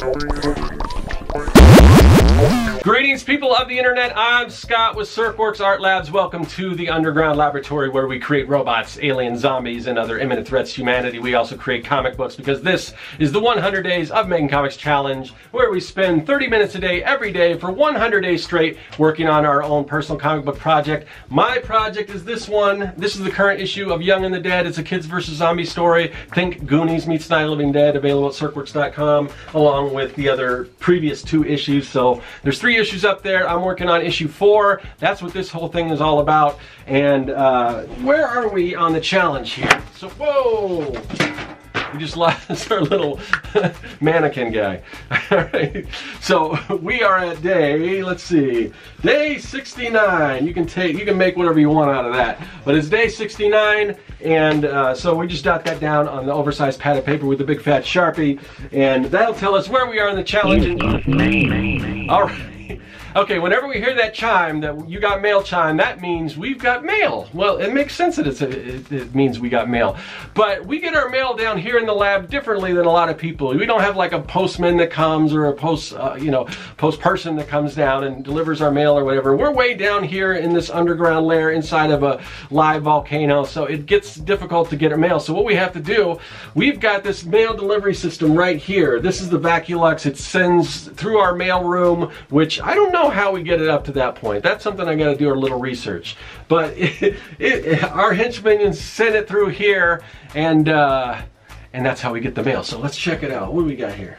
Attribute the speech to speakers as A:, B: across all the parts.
A: Thank you. Greetings, people of the internet. I'm Scott with Serkworks Art Labs. Welcome to the underground laboratory where we create robots, alien zombies, and other imminent threats to humanity. We also create comic books because this is the 100 Days of Making Comics Challenge, where we spend 30 minutes a day every day for 100 days straight working on our own personal comic book project. My project is this one. This is the current issue of Young and the Dead. It's a kids versus zombie story. Think Goonies meets Night of Living Dead, available at serkworks.com, along with the other previous two issues. So there's three issues up there. I'm working on issue four. That's what this whole thing is all about. And uh, where are we on the challenge here? So, whoa! We just lost our little mannequin guy. All right. So we are at day, let's see, day 69. You can take, you can make whatever you want out of that. But it's day 69, and uh, so we just dot that down on the oversized pad of paper with a big fat sharpie, and that'll tell us where we are in the challenge. All right. Okay, whenever we hear that chime, that you got mail chime, that means we've got mail. Well, it makes sense that a, it, it, means we got mail. But we get our mail down here in the lab differently than a lot of people. We don't have like a postman that comes or a post, uh, you know, post person that comes down and delivers our mail or whatever. We're way down here in this underground lair inside of a live volcano, so it gets difficult to get our mail. So what we have to do, we've got this mail delivery system right here. This is the Vaculux. It sends through our mail room, which I don't know know how we get it up to that point. That's something I got to do a little research. But it, it, our henchmen sent it through here, and uh, and that's how we get the mail. So let's check it out. What do we got here?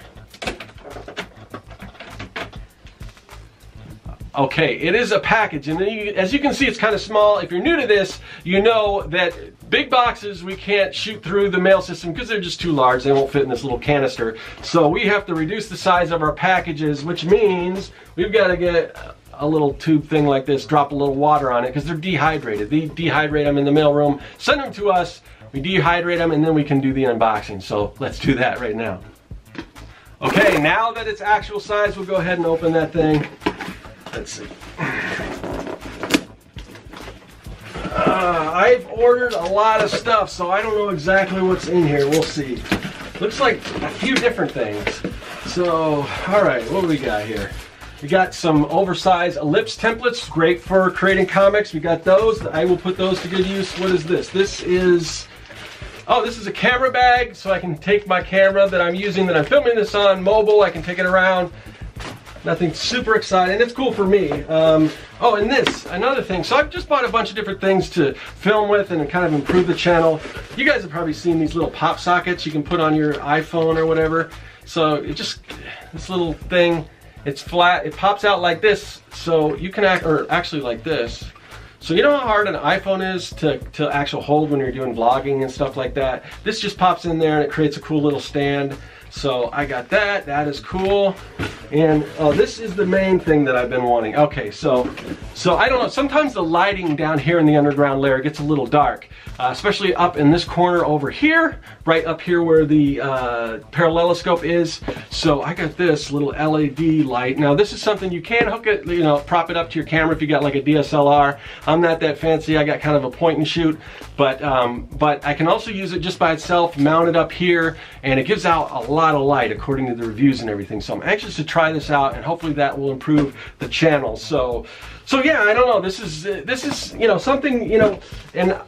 A: Okay, it is a package, and as you can see, it's kind of small. If you're new to this, you know that big boxes we can't shoot through the mail system because they're just too large. They won't fit in this little canister. So we have to reduce the size of our packages, which means we've got to get a little tube thing like this, drop a little water on it because they're dehydrated. They dehydrate them in the mail room, send them to us, we dehydrate them, and then we can do the unboxing. So let's do that right now. Okay, now that it's actual size, we'll go ahead and open that thing. Let's see. Uh, I've ordered a lot of stuff, so I don't know exactly what's in here. We'll see. Looks like a few different things. So, all right, what do we got here? We got some oversized ellipse templates, great for creating comics. We got those. I will put those to good use. What is this? This is, oh, this is a camera bag, so I can take my camera that I'm using, that I'm filming this on, mobile. I can take it around Nothing super exciting. It's cool for me. Um, oh, and this, another thing. So I've just bought a bunch of different things to film with and kind of improve the channel. You guys have probably seen these little pop sockets you can put on your iPhone or whatever. So it just, this little thing, it's flat, it pops out like this. So you can act, or actually like this. So you know how hard an iPhone is to, to actually hold when you're doing vlogging and stuff like that? This just pops in there and it creates a cool little stand. So I got that, that is cool. And oh, this is the main thing that I've been wanting. Okay, so, so I don't know, sometimes the lighting down here in the underground layer gets a little dark, uh, especially up in this corner over here, right up here where the uh, paralleloscope is. So I got this little LED light. Now this is something you can hook it, you know, prop it up to your camera if you got like a DSLR. I'm not that fancy, I got kind of a point and shoot, but, um, but I can also use it just by itself, mount it up here, and it gives out a lot of light according to the reviews and everything. So I'm anxious to try this out and hopefully that will improve the channel. So, so yeah, I don't know. This is, this is, you know, something, you know, and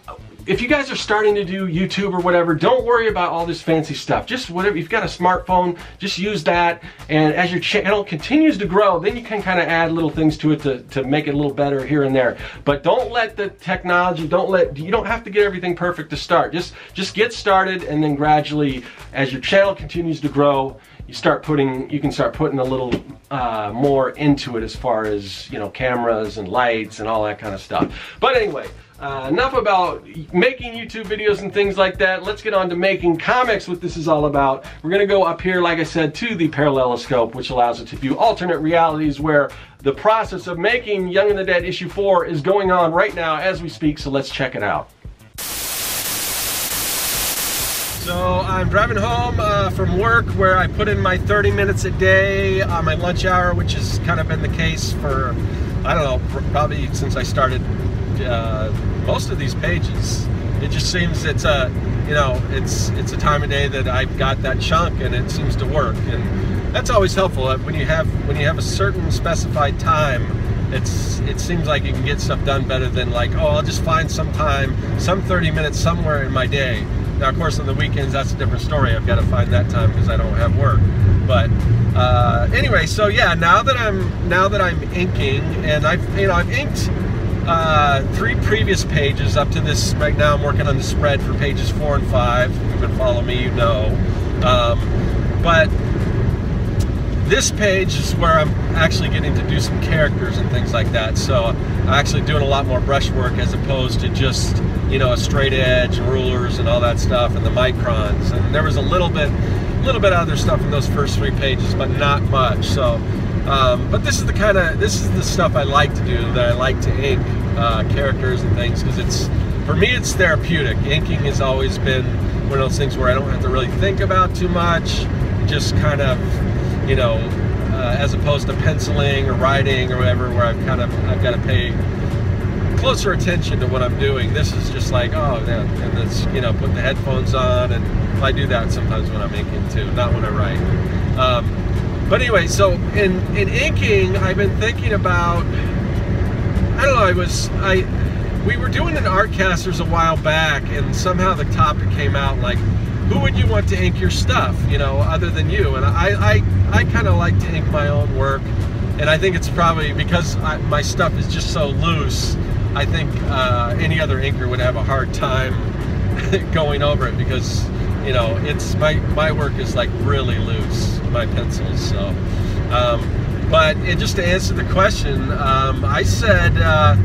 A: if you guys are starting to do YouTube or whatever, don't worry about all this fancy stuff. Just whatever, you've got a smartphone, just use that. And as your channel continues to grow, then you can kind of add little things to it to, to make it a little better here and there. But don't let the technology, don't let, you don't have to get everything perfect to start. Just, just get started and then gradually, as your channel continues to grow, you start putting, you can start putting a little uh, more into it as far as, you know, cameras and lights and all that kind of stuff. But anyway, uh, enough about making YouTube videos and things like that. Let's get on to making comics, what this is all about. We're to go up here, like I said, to the paralleloscope, which allows us to view alternate realities where the process of making Young and the Dead issue 4 is going on right now as we speak, so let's check it out. So I'm driving home uh, from work where I put in my 30 minutes a day on my lunch hour, which has kind of been the case for, I don't know, probably since I started uh, most of these pages.
B: it just seems it's a you know it's it's a time of day that I've got that chunk and it seems to work. And that's always helpful. Uh, when you have when you have a certain specified time it's it seems like you can get stuff done better than like oh I'll just find some time some 30 minutes somewhere in my day now of course on the weekends that's a different story I've got to find that time because I don't have work but uh, anyway so yeah now that I'm now that I'm inking and I've you know I've inked uh, three previous pages up to this. Right now, I'm working on the spread for pages four and five. If you've been following me, you know. Um, but this page is where I'm actually getting to do some characters and things like that. So I'm actually doing a lot more brushwork as opposed to just you know a straight edge rulers and all that stuff and the microns. And there was a little bit, a little bit other stuff in those first three pages, but not much. So um, but this is the kind of this is the stuff I like to do. That I like to ink uh, characters and things because it's for me it's therapeutic. Inking has always been one of those things where I don't have to really think about too much. Just kind of you know, uh, as opposed to penciling or writing or whatever, where I've kind of I've got to pay closer attention to what I'm doing. This is just like, oh, yeah, and it's, you know, put the headphones on, and I do that sometimes when I'm inking too, not when I write. Um, but anyway, so in, in inking, I've been thinking about, I don't know, I was, I, we were doing an Artcasters a while back and somehow the topic came out like, who would you want to ink your stuff, you know, other than you? And I, I, I kind of like to ink my own work. And I think it's probably because I, my stuff is just so loose, I think uh, any other inker would have a hard time going over it because you know, it's my my work is like really loose, my pencils. So, um, but just to answer the question, um, I said uh,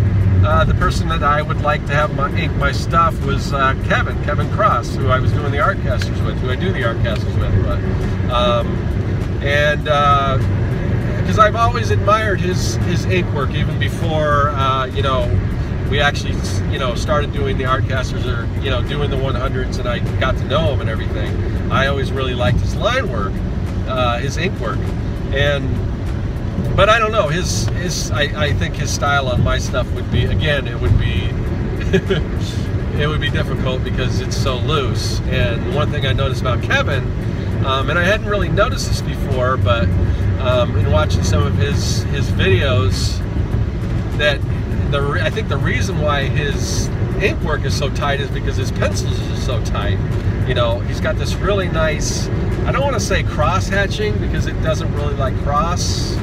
B: uh, the person that I would like to have my ink my stuff was uh, Kevin, Kevin Cross, who I was doing the art casters with, who I do the art casters with, but um, and because uh, I've always admired his his ink work even before uh, you know we actually, you know, started doing the Artcasters or, you know, doing the 100s and I got to know him and everything. I always really liked his line work, uh, his ink work. And, but I don't know, his, his, I, I think his style on my stuff would be, again, it would be, it would be difficult because it's so loose. And one thing I noticed about Kevin, um, and I hadn't really noticed this before, but um, in watching some of his, his videos, that the I think the reason why his ink work is so tight is because his pencils are so tight. You know, he's got this really nice. I don't want to say cross hatching because it doesn't really like cross.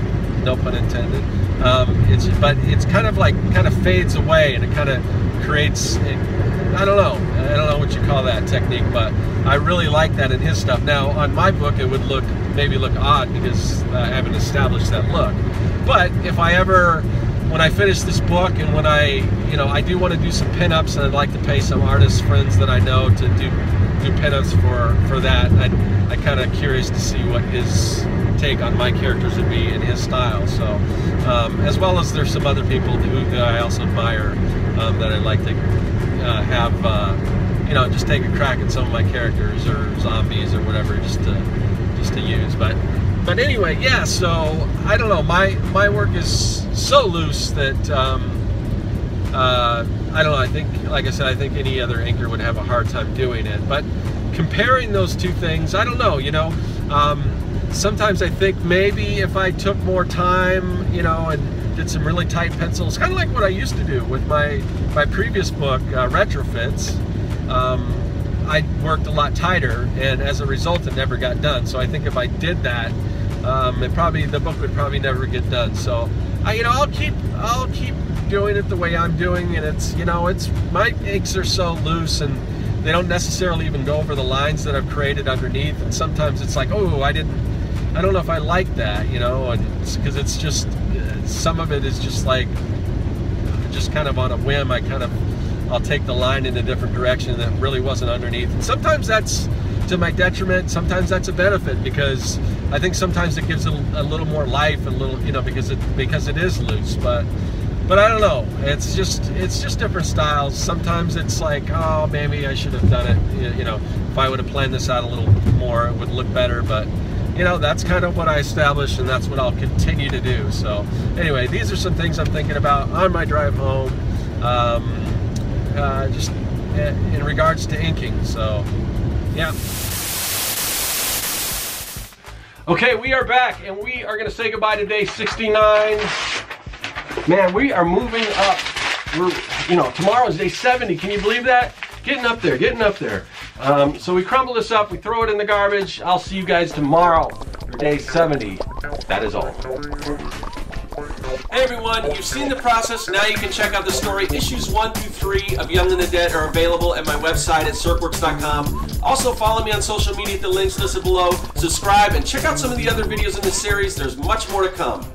B: No pun intended. Um, it's but it's kind of like kind of fades away and it kind of creates. I don't know. I don't know what you call that technique, but I really like that in his stuff. Now on my book, it would look maybe look odd because I haven't established that look. But if I ever when I finish this book and when I, you know, I do want to do some pinups and I'd like to pay some artists friends that I know to do do pinups for for that. I I kind of curious to see what his take on my characters would be in his style. So, um, as well as there's some other people who that I also admire um, that I'd like to uh, have, uh, you know, just take a crack at some of my characters or zombies or whatever, just to just to use. But but anyway, yeah. So I don't know. My my work is so loose that um, uh, I don't know. I think, like I said, I think any other inker would have a hard time doing it. But comparing those two things, I don't know. You know, um, sometimes I think maybe if I took more time, you know, and did some really tight pencils, kind of like what I used to do with my my previous book, uh, Retrofits. Um, I worked a lot tighter, and as a result, it never got done. So I think if I did that, um, it probably the book would probably never get done. So I, you know, I'll keep I'll keep doing it the way I'm doing, and it's you know, it's my inks are so loose and they don't necessarily even go over the lines that I've created underneath. And sometimes it's like, oh, I didn't, I don't know if I like that, you know, and because it's, it's just some of it is just like just kind of on a whim. I kind of I'll take the line in a different direction that really wasn't underneath. And sometimes that's to my detriment. Sometimes that's a benefit because I think sometimes it gives it a, little more life, a little, you know, because it because it is loose. But but I don't know. It's just it's just different styles. Sometimes it's like, oh, maybe I should have done it. You know, if I would have planned this out a little more, it would look better. But you know, that's kind of what I established, and that's what I'll continue to do. So anyway, these are some things I'm thinking about on my drive home. Um, uh, just in regards to inking. So, yeah.
A: Okay, we are back and we are to say goodbye to day 69. Man, we are moving up. We're, you know, tomorrow is day 70. Can you believe that? Getting up there, getting up there. Um, so we crumble this up, we throw it in the garbage. I'll see you guys tomorrow for day 70. That is all.
C: Hey everyone, you've seen the process, now you can check out the story. Issues 1 through 3 of Young and the Dead are available at my website at serkworks.com. Also follow me on social media at the links listed below, subscribe, and check out some of the other videos in the series. There's much more to come.